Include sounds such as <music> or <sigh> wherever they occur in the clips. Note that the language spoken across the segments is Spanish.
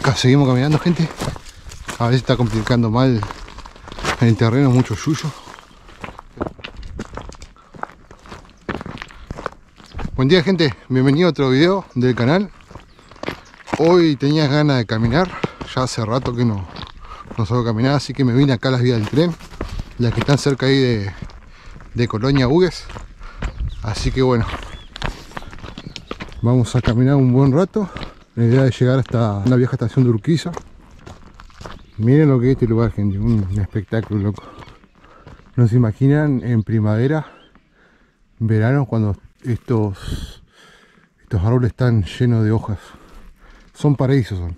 Acá seguimos caminando, gente. A si está complicando mal el terreno, mucho yuyo. Buen día, gente. Bienvenido a otro video del canal. Hoy tenía ganas de caminar. Ya hace rato que no, no salgo a caminar, así que me vine acá a las vías del tren. Las que están cerca ahí de, de Colonia Hugues. Así que bueno, vamos a caminar un buen rato. La idea es llegar hasta una vieja estación de Urquiza. Miren lo que es este lugar, gente. Un, espectáculo, loco. No se imaginan en primavera, verano, cuando estos, estos árboles están llenos de hojas. Son paraísos, son.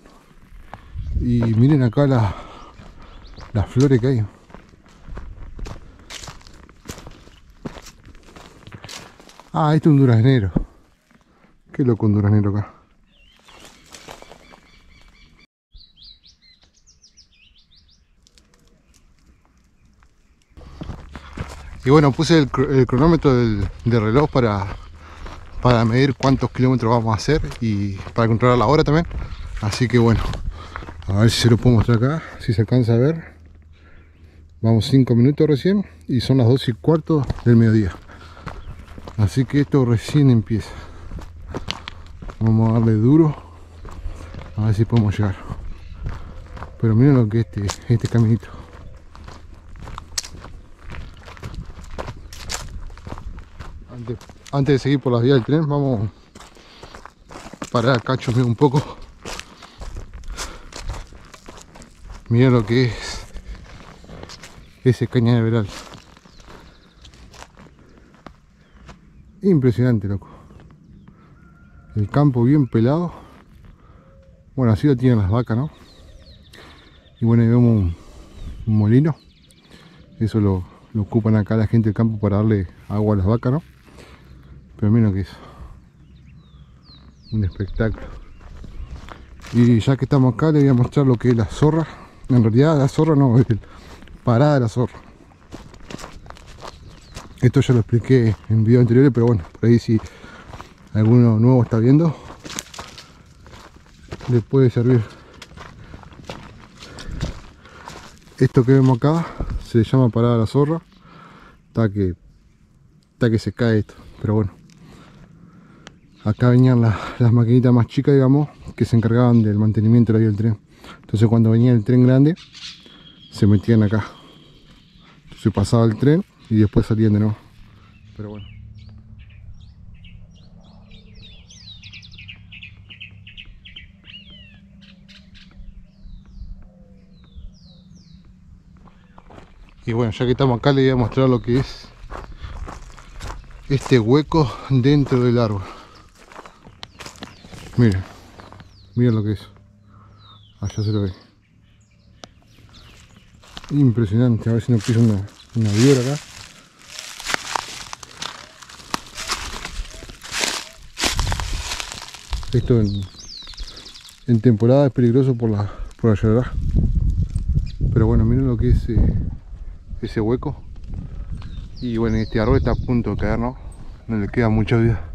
Y miren acá la, las flores que hay. Ah, esto es un duraznero. Qué loco un duraznero acá. Y bueno, puse el, cr- el cronómetro del, del reloj para, para medir cuántos kilómetros vamos a hacer y para controlar la hora también. Así que bueno, a ver si se lo puedo mostrar acá, si se alcanza a ver. Vamos 5 minutos recién y son las 2 y cuarto del mediodía. Así que esto recién empieza. Vamos a darle duro. A ver si podemos llegar. Pero miren lo que es este, este caminito. Antes, de seguir por las vías del tren, vamos a parar acá, chusmear un poco. Miren lo que es ese cañaveral. Impresionante, loco. El campo bien pelado. Bueno, así lo tienen las vacas, ¿no? Y bueno, ahí vemos un, un molino. Eso lo, lo ocupan acá la gente del campo para darle agua a las vacas, ¿no? Pero que es. Un espectáculo. Y ya que estamos acá, les voy a mostrar lo que es la zorra. En realidad, la zorra no, es <laughs> el parada de la zorra. Esto ya lo expliqué en videos anteriores, pero bueno, por ahí si alguno nuevo está viendo, le puede servir. Esto que vemos acá se le llama parada de la zorra. Está que, está que se cae esto, pero bueno. Acá venían las, maquinitas más chicas, digamos, que se encargaban del mantenimiento de la vía del tren. Entonces cuando venía el tren grande, se metían acá. Se pasaba el tren y después salían de nuevo. Pero bueno. Y bueno, ya que estamos acá, le voy a mostrar lo que es este hueco dentro del árbol. Miren, miren lo que es. Allá se lo ve. Impresionante, a ver si no pisa una, una acá. Esto en, en temporada es peligroso por la, por la llorada. Pero bueno, miren lo que es eh, ese hueco. Y bueno, este árbol está a punto de caer, ¿no? No le queda mucha vida.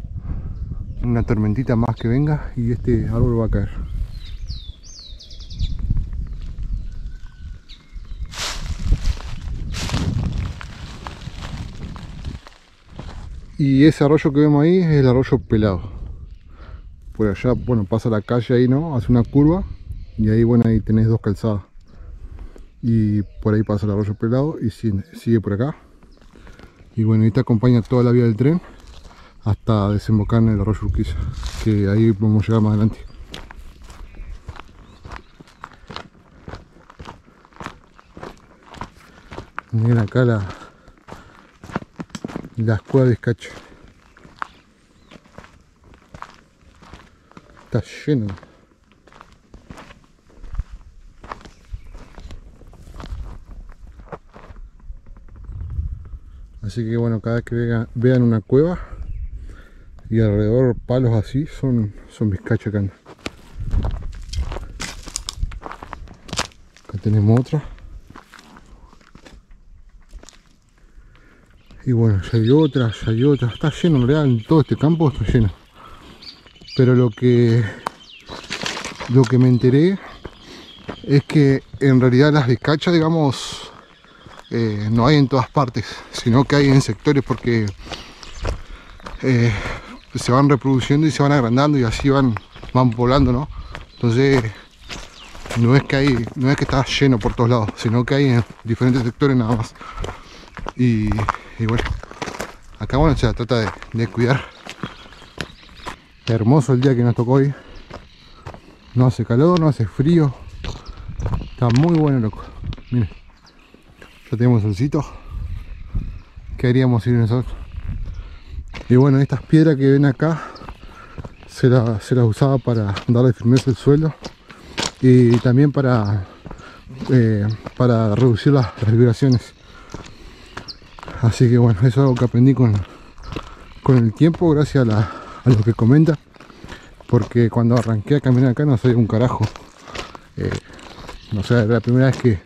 Una tormentita más que venga y este árbol va a caer. Y ese arroyo que vemos ahí es el arroyo pelado. Por allá, bueno, pasa la calle ahí, ¿no? Hace una curva y ahí, bueno, ahí tenés dos calzadas. Y por ahí pasa el arroyo pelado y sigue, por acá. Y bueno, te acompaña toda la vía del tren hasta desembocar en el arroyo Urquiza, que ahí vamos a llegar más adelante. Miren acá la, las cuevas de escacho. Está lleno. Así que bueno, cada vez que vean una cueva y alrededor palos así, son, son bizcachos acá. tenemos otra. Y bueno, ya hay otra, ya hay otra. Está lleno, en realidad, en todo este campo está lleno. Pero lo que lo que me enteré es que en realidad las descachas, digamos, eh, no hay en todas partes, sino que hay en sectores porque eh, se van reproduciendo y se van agrandando y así van, van poblando, ¿no? Entonces, no es que hay, no es que está lleno por todos lados, sino que hay en diferentes sectores nada más. Y, bueno, acá bueno se trata de, cuidar. Hermoso el día que nos tocó hoy. No hace calor, no hace frío. Está muy bueno, loco. Miren. Ya tenemos solcito. ¿Qué haríamos sin nosotros? Y bueno, estas piedras que ven acá se las usaba para darle firmeza al suelo y también para, eh, para reducir las, vibraciones. Así que bueno, eso es algo que aprendí con, con el tiempo, gracias a, lo que comenta. Porque cuando arranqué a caminar acá no sabía un carajo. Eh, no sé, era la primera vez que,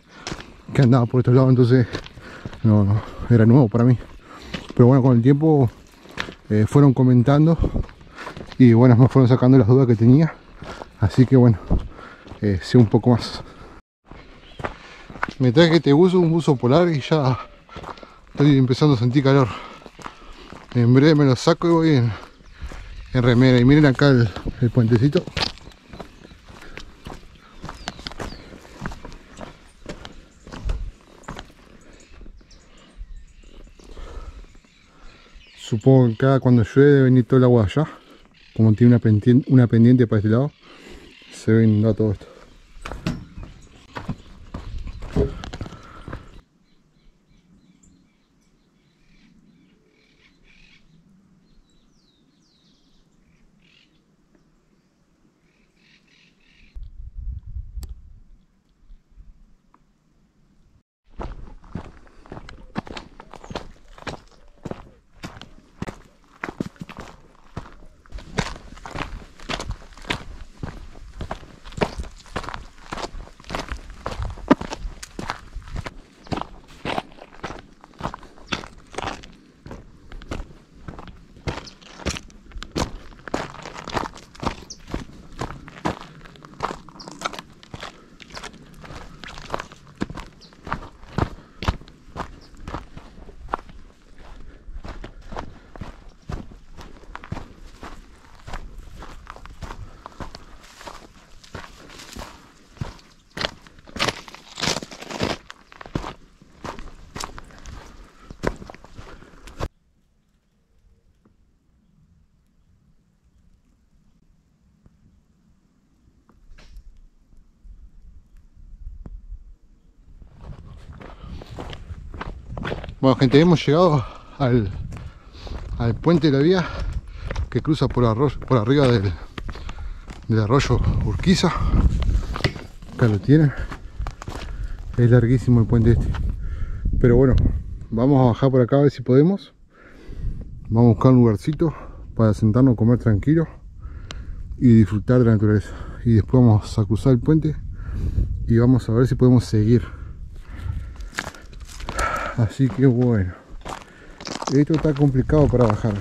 que andaba por estos lados, entonces no, era nuevo para mí. Pero bueno, con el tiempo eh, fueron comentando y bueno, me fueron sacando las dudas que tenía. Así que bueno, eh, sé un poco más. Me traje este buzo, un buzo polar y ya estoy empezando a sentir calor. En breve me lo saco y voy en, remera. Y miren acá el puentecito. Que cada cuando llueve debe venir todo el agua allá. Como tiene una pendiente, para este lado, se inundado todo esto. Bueno gente, hemos llegado al, puente de la vía que cruza por, por arriba del, arroyo Urquiza. Acá lo tienen. Es larguísimo el puente este. Pero bueno, vamos a bajar por acá a ver si podemos. Vamos a buscar un lugarcito para sentarnos, comer tranquilo y disfrutar de la naturaleza. Y después vamos a cruzar el puente y vamos a ver si podemos seguir así que bueno. Esto está complicado para bajar.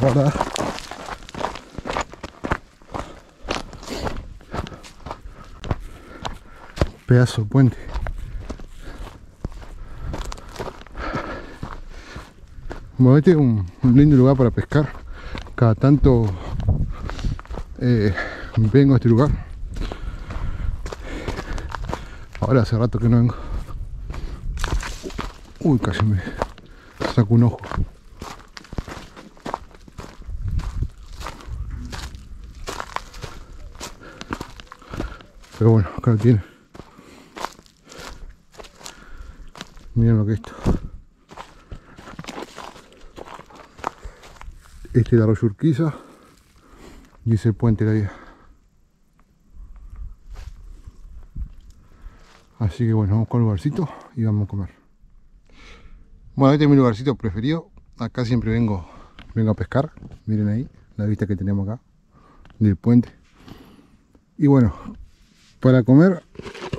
Ahora. Pedazo puente. Bueno, este es un lindo lugar para pescar. Cada tanto eh, vengo a este lugar. Ahora hace rato que no vengo. Uy casi me saco un ojo. Pero bueno acá lo tiene. Miren lo que es esto. Este es el arroyo Urquiza y el puente de vida así que bueno vamos con el lugarcito y vamos a comer. Bueno este es mi lugarcito preferido. Acá siempre vengo vengo a pescar. Miren ahí la vista que tenemos acá del puente. Y bueno para comer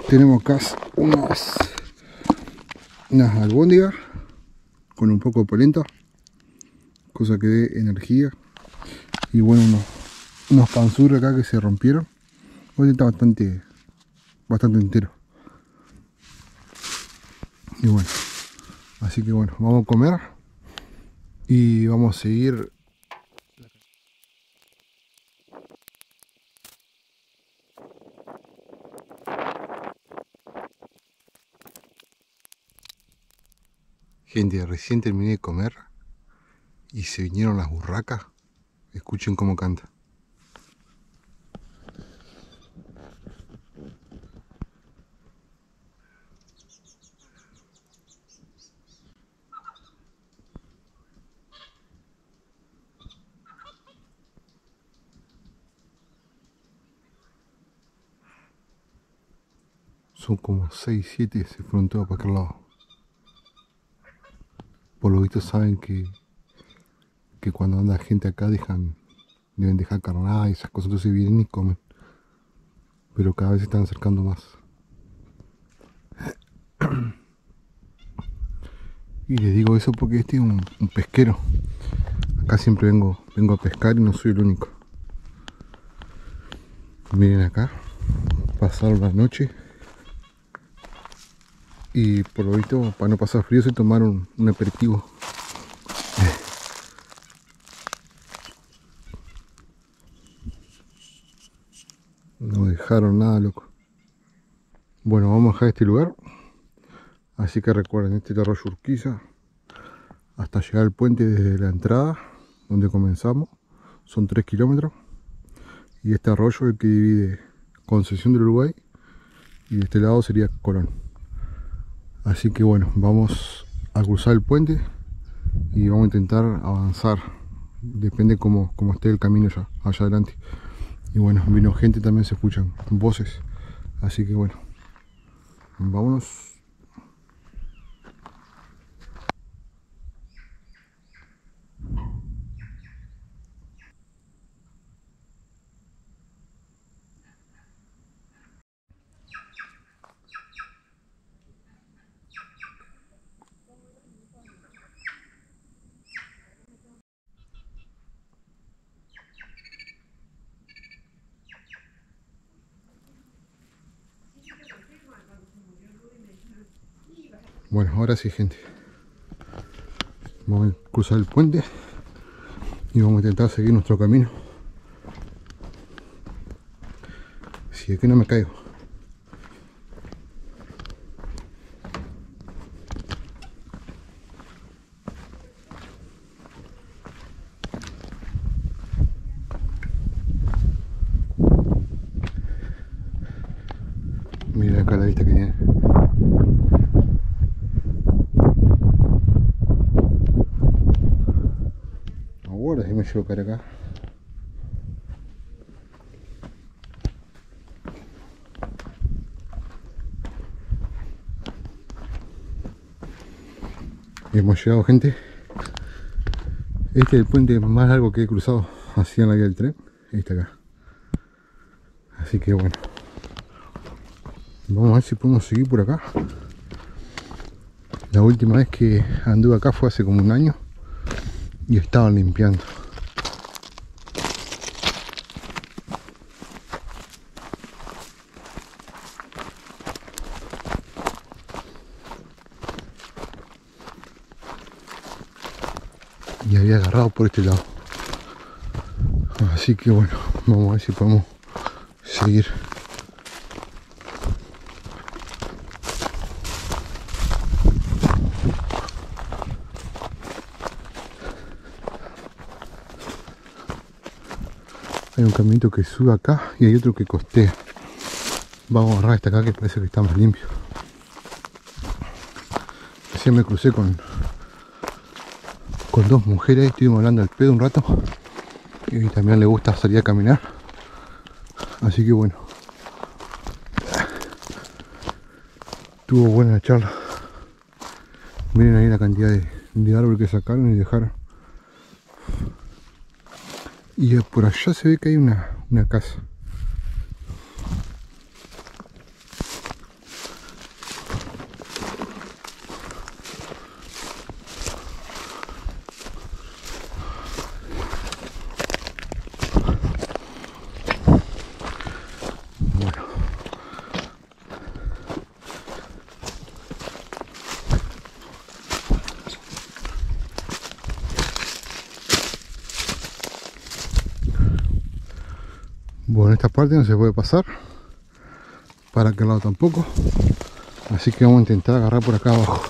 tenemos acá unas unas albóndigas con un poco de polenta cosa que dé energía. Y bueno, unos, unos panzur acá que se rompieron. Hoy está bastante, bastante entero. Y bueno, así que bueno, vamos a comer y vamos a seguir Gente, recién terminé de comer y se vinieron las burracas. Escuchen cómo canta. Como 6, 7, se fueron todos para aquel lado por lo visto saben que, que cuando anda gente acá dejan, deben dejar carnada y esas cosas, entonces vienen y comen. Pero cada vez se están acercando más. <coughs> Y les digo eso porque este es un, pesquero. Acá siempre vengo, vengo a pescar y no soy el único. Miren acá, pasaron la noche y por lo visto para no pasar frío se tomaron un aperitivo. No dejaron nada loco. Bueno vamos a dejar este lugar. Así que recuerden este arroyo Urquiza hasta llegar al puente desde la entrada donde comenzamos son 3 kilómetros. Y este arroyo el que divide Concesión del Uruguay y de este lado sería Colón así que bueno vamos a cruzar el puente y vamos a intentar avanzar. Depende cómo, cómo esté el camino ya allá adelante. Y bueno vino gente también se escuchan voces. Así que bueno vámonos Bueno, ahora sí, gente. Vamos a cruzar el puente y vamos a intentar seguir nuestro camino. Si es que no me caigo. Mira acá la vista que tiene. Llevo para acá. Hemos llegado gente. Este es el puente más largo que he cruzado hacia la vía del tren. Este acá. Así que bueno. Vamos a ver si podemos seguir por acá. La última vez que anduve acá fue hace como un año y estaban limpiando. Y había agarrado por este lado. Así que bueno vamos a ver si podemos seguir caminito que sube acá y hay otro que costea. Vamos a agarrar este acá que parece que está más limpio. Así me crucé con con dos mujeres, estuvimos hablando al pedo un rato y también le gusta salir a caminar. Así que bueno. Tuvo buena charla. Miren ahí la cantidad de, de árboles que sacaron y dejaron y por allá se ve que hay una, una casa Bueno, esta parte no se puede pasar. Para aquel lado tampoco. Así que vamos a intentar agarrar por acá abajo.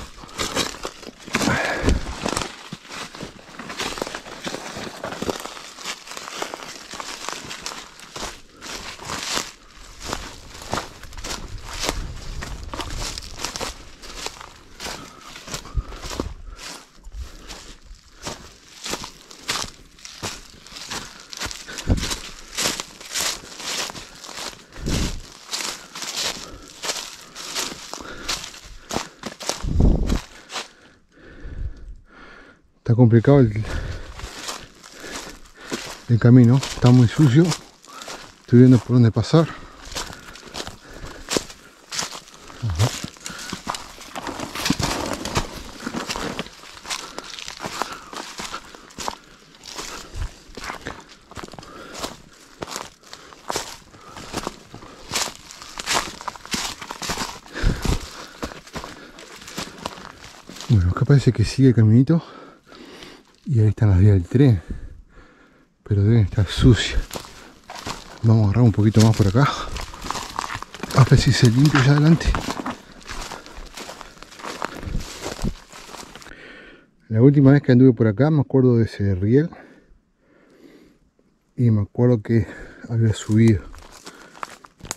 Está complicado el, camino, está muy sucio. Estoy viendo por dónde pasar. Bueno, acá parece que sigue el caminito. Y ahí están las vías del tren. Pero deben estar sucias. Vamos a agarrar un poquito más por acá. A ver si se limpia ya adelante. La última vez que anduve por acá me acuerdo de ese riel. Y me acuerdo que había subido.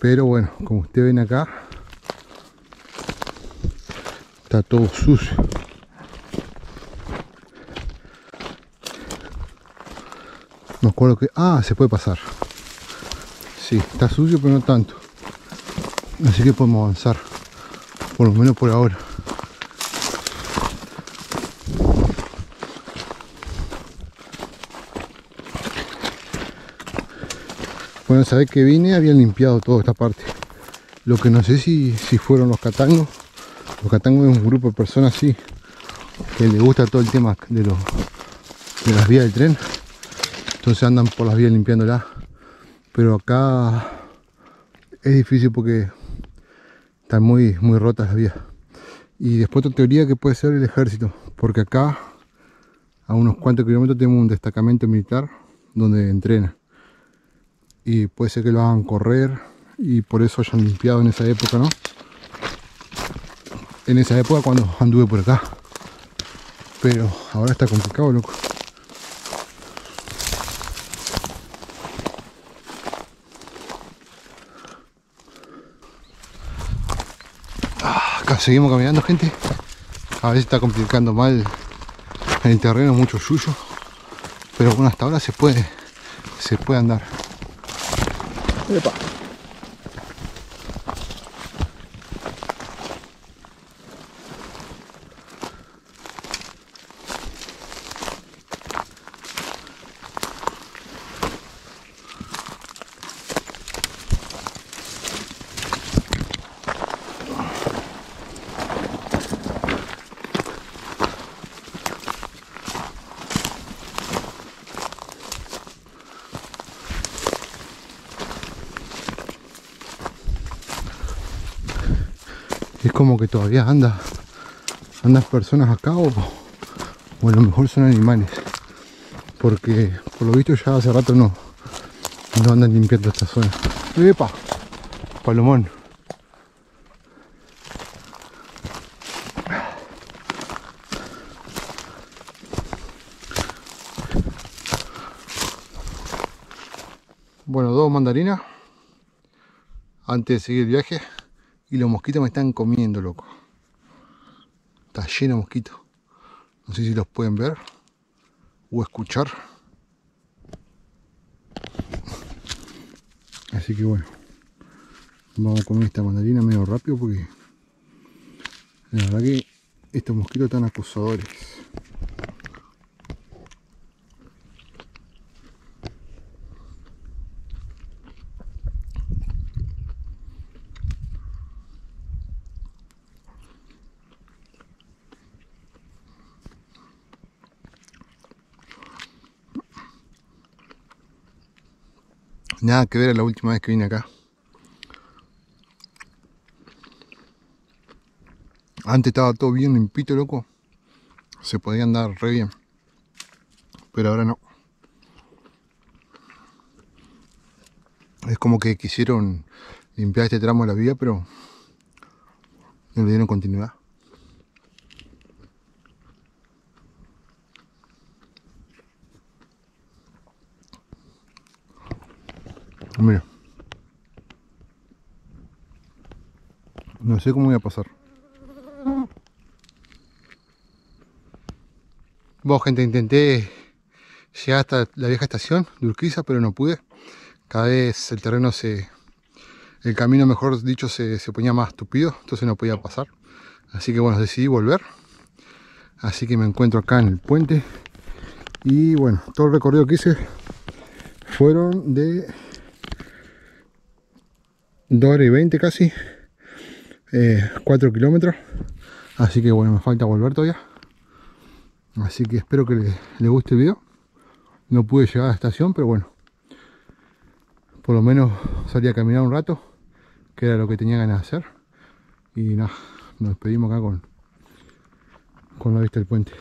Pero bueno, como ustedes ven acá, está todo sucio. Acuerdo que... Ah, se puede pasar. Sí, está sucio pero no tanto. Así que podemos avanzar. Por lo menos por ahora. Bueno, sabés que vine, habían limpiado toda esta parte. Lo que no sé si, si fueron los catangos. Los catangos es un grupo de personas así que le gusta todo el tema de, los, de las vías del tren entonces andan por las vías limpiándola. Pero acá es difícil porque están muy muy rotas las vías. Y después otra teoría que puede ser el ejército porque acá a unos cuantos kilómetros tenemos un destacamento militar donde entrena. Y puede ser que lo hagan correr y por eso hayan limpiado en esa época no en esa época cuando anduve por acá. Pero ahora está complicado loco seguimos caminando gente. A veces está complicando mal el terreno mucho suyo. Pero bueno hasta ahora se puede se puede andar como que todavía anda andan personas acá o, o a lo mejor son animales. Porque por lo visto ya hace rato no no andan limpiando esta zona. ¡Epa! palomón. Bueno dos mandarinas. Antes de seguir el viaje y los mosquitos me están comiendo, loco. Está lleno de mosquitos. No sé si los pueden ver o escuchar. Así que bueno. Vamos a comer esta mandarina medio rápido porque la verdad que estos mosquitos están acosadores. Nada que ver a la última vez que vine acá. Antes estaba todo bien limpito, loco. Se podía andar re bien. Pero ahora no. es como que quisieron limpiar este tramo de la vía, pero no le dieron continuidad. Mira. No sé cómo voy a pasar. Bueno gente, intenté llegar hasta la vieja estación de Urquiza, pero no pude. Cada vez el terreno se... El camino, mejor dicho, se, se ponía más tupido, entonces no podía pasar. Así que bueno, decidí volver. Así que me encuentro acá en el puente. Y bueno, todo el recorrido que hice fueron de 2 horas y 20 casi. 4 eh, kilómetros. Así que bueno, me falta volver todavía. Así que espero que le, guste el video. No pude llegar a la estación, pero bueno. Por lo menos salí a caminar un rato, que era lo que tenía ganas de hacer. Y nada, nos despedimos acá con, con la vista del puente.